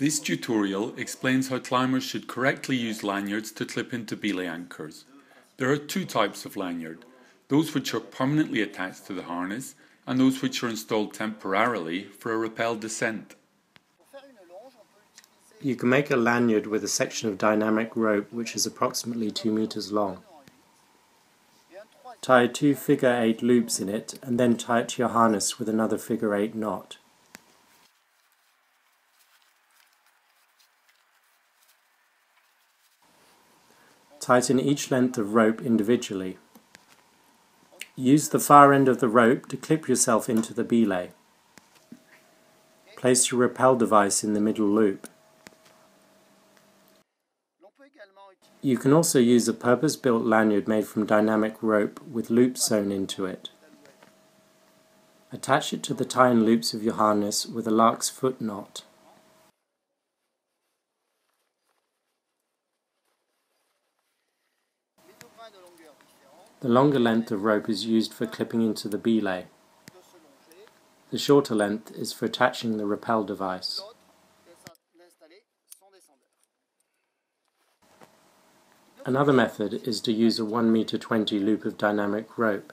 This tutorial explains how climbers should correctly use lanyards to clip into belay anchors. There are two types of lanyard, those which are permanently attached to the harness and those which are installed temporarily for a rappel descent. You can make a lanyard with a section of dynamic rope which is approximately 2 meters long. Tie two figure 8 loops in it and then tie it to your harness with another figure 8 knot. Tighten each length of rope individually. Use the far end of the rope to clip yourself into the belay. Place your rappel device in the middle loop. You can also use a purpose-built lanyard made from dynamic rope with loops sewn into it. Attach it to the tie-in loops of your harness with a lark's foot knot. The longer length of rope is used for clipping into the belay. The shorter length is for attaching the rappel device. Another method is to use a 1 meter 20 loop of dynamic rope.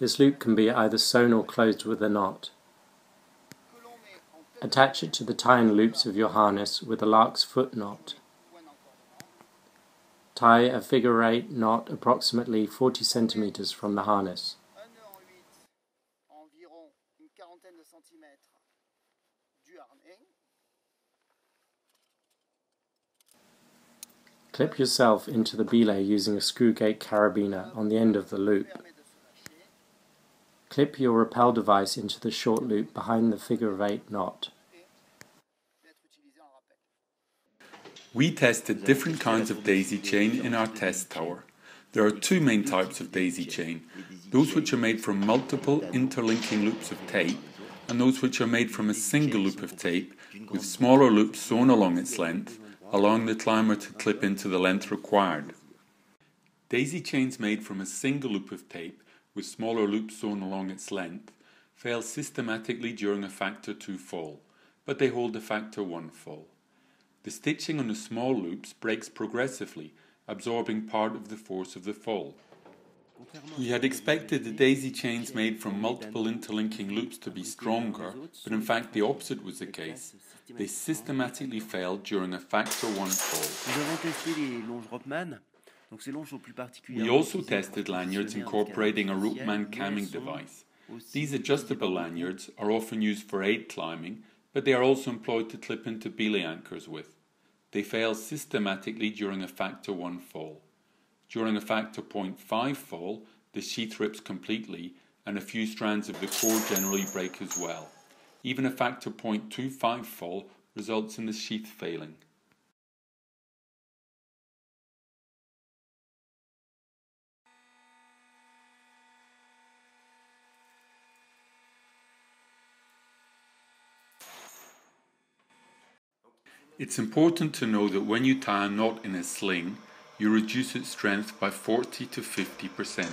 This loop can be either sewn or closed with a knot. Attach it to the tie-in loops of your harness with a lark's foot knot. Tie a figure eight knot approximately 40 centimeters from the harness. Clip yourself into the belay using a screw gate carabiner on the end of the loop. Clip your rappel device into the short loop behind the figure of eight knot. We tested different kinds of daisy chain in our test tower. There are two main types of daisy chain, those which are made from multiple interlinking loops of tape and those which are made from a single loop of tape with smaller loops sewn along its length, allowing the climber to clip into the length required. Daisy chains made from a single loop of tape with smaller loops sewn along its length fail systematically during a factor 2 fall, but they hold a factor 1 fall. The stitching on the small loops breaks progressively, absorbing part of the force of the fall. We had expected the daisy chains made from multiple interlinking loops to be stronger, but in fact the opposite was the case. They systematically failed during a factor 1 fall. We also tested lanyards incorporating a ropeman camming device. These adjustable lanyards are often used for aid climbing but they are also employed to clip into belay anchors with. They fail systematically during a factor 1 fall. During a factor 0.5 fall, the sheath rips completely and a few strands of the cord generally break as well. Even a factor 0.25 fall results in the sheath failing. It's important to know that when you tie a knot in a sling, you reduce its strength by 40 to 50%.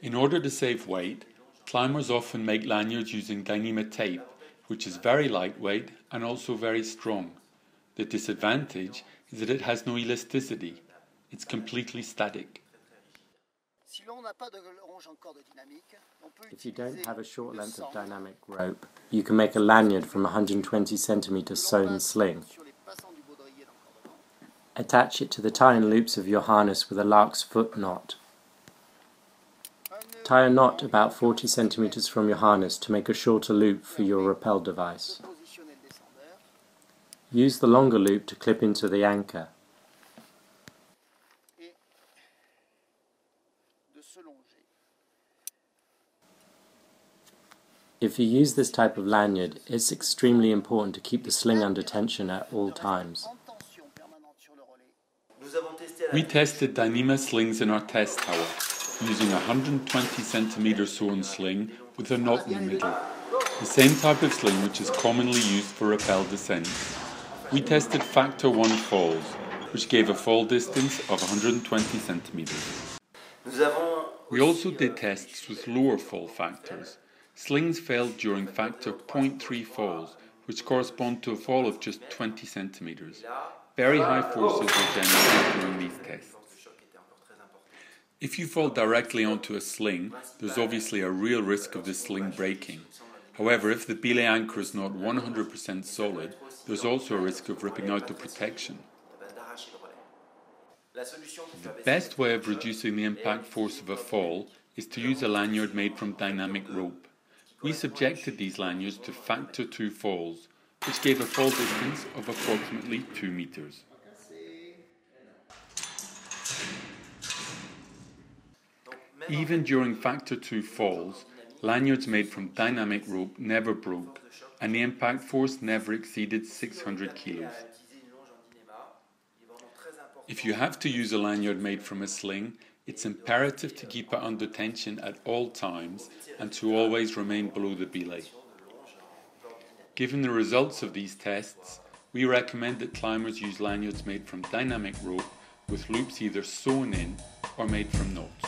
In order to save weight, climbers often make lanyards using Dyneema tape, which is very lightweight and also very strong. The disadvantage is that it has no elasticity. It's completely static. If you don't have a short length of dynamic rope, you can make a lanyard from a 120 cm sewn sling. Attach it to the tie-in loops of your harness with a lark's foot knot. Tie a knot about 40 cm from your harness to make a shorter loop for your rappel device. Use the longer loop to clip into the anchor. If you use this type of lanyard, it's extremely important to keep the sling under tension at all times. We tested Dyneema slings in our test tower, using a 120 cm sewn sling with a knot in the middle, the same type of sling which is commonly used for rappel descents. We tested factor 1 falls, which gave a fall distance of 120 cm. We also did tests with lower fall factors, Slings failed during factor 0.3 falls, which correspond to a fall of just 20 centimeters. Very high forces were generated during these tests. If you fall directly onto a sling, there's obviously a real risk of the sling breaking. However, if the belay anchor is not 100% solid, there's also a risk of ripping out the protection. The best way of reducing the impact force of a fall is to use a lanyard made from dynamic rope. We subjected these lanyards to factor 2 falls, which gave a fall distance of approximately 2 meters. Even during factor 2 falls, lanyards made from dynamic rope never broke, and the impact force never exceeded 600 kilos. If you have to use a lanyard made from a sling, it's imperative to keep it under tension at all times and to always remain below the belay. Given the results of these tests, we recommend that climbers use lanyards made from dynamic rope with loops either sewn in or made from knots.